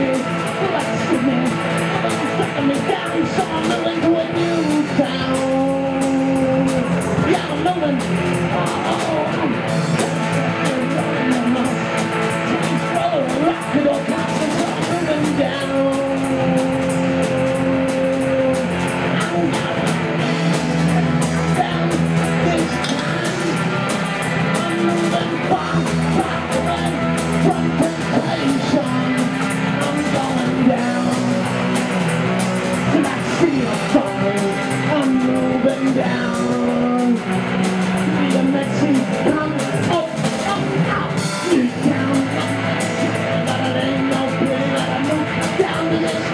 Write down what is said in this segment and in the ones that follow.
you.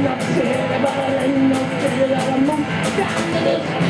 I'm not scared, but I ain't no scared. I'm moving down.